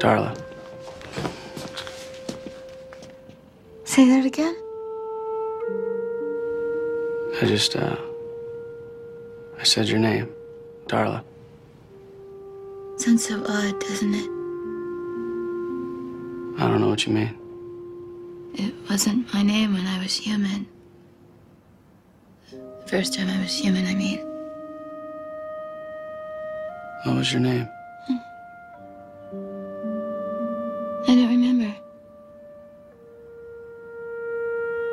Darla. Say that again? I just, uh. I said your name. Darla. Sounds so odd, doesn't it? I don't know what you mean. It wasn't my name when I was human. The first time I was human, I mean. What was your name?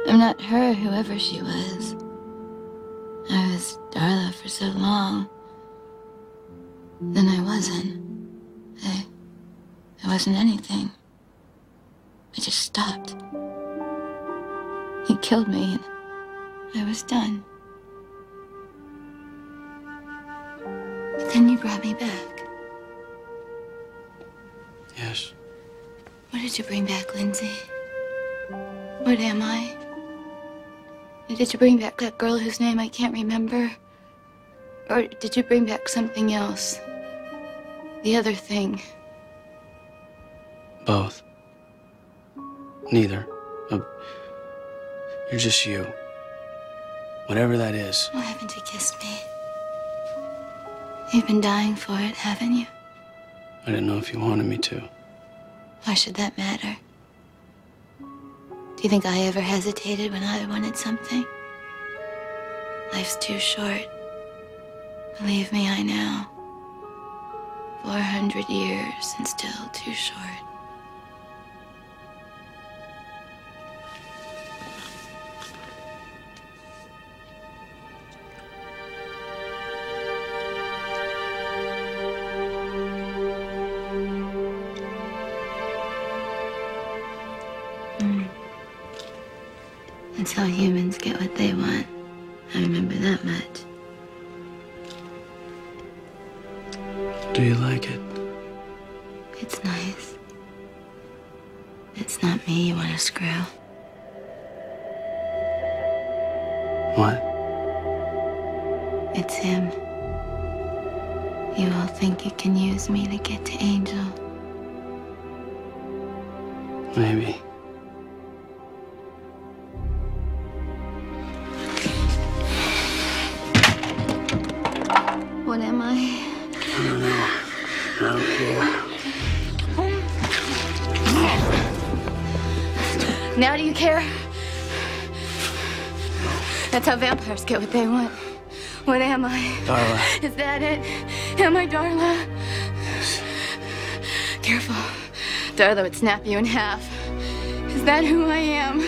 I'm not her, whoever she was. I was Darla for so long. Then I wasn't. I. I wasn't anything. I just stopped. He killed me, and I was done. But then you brought me back. Yes. What did you bring back, Lindsey? What am I? Did you bring back that girl whose name I can't remember? Or did you bring back something else? The other thing. Both. Neither. Uh, you're just you. Whatever that is. Why haven't you kissed me? You've been dying for it, haven't you? I didn't know if you wanted me to. Why should that matter? You think I ever hesitated when I wanted something? Life's too short. Believe me, I know. 400 years and still too short. That's how humans get what they want. I remember that much. Do you like it? It's nice. It's not me you want to screw. What? It's him. You all think you can use me to get to Angel. Maybe. What am I? I don't know. I don't care. Now do you care? That's how vampires get what they want. What am I? Darla. Is that it? Am I Darla? Careful. Darla would snap you in half. Is that who I am?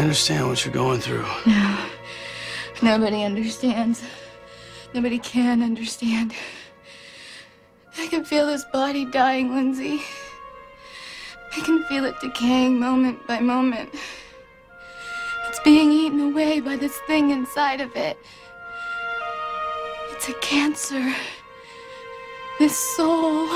I understand what you're going through. No. Nobody understands. Nobody can understand. I can feel this body dying, Lindsey. I can feel it decaying moment by moment. It's being eaten away by this thing inside of it. It's a cancer. This soul.